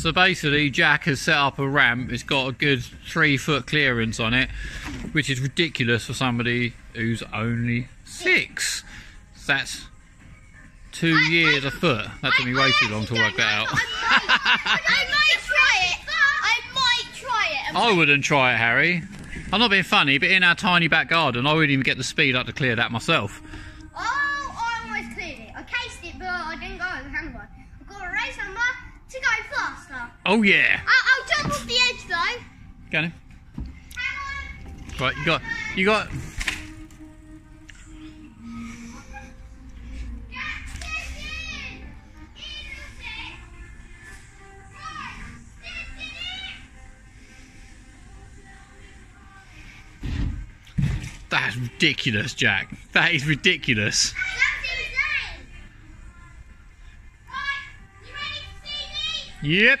So basically, Jack has set up a ramp. It's got a good three foot clearance on it, which is ridiculous for somebody who's only six. That's two years a foot. That took me way too long to work that out. I might try it. I might try it. I wouldn't try it, Harry. I'm not being funny, but in our tiny back garden, I wouldn't even get the speed up to clear that myself. Oh, I almost cleared it. I cased it, but I didn't go over handlebar. I've got a to go faster. Oh yeah. I'll, I'll jump off the edge though. Got on. then. Hang on. Right, you got, you got. Get this in. In the six. Right. This in it. That's ridiculous, Jack. That is ridiculous. That's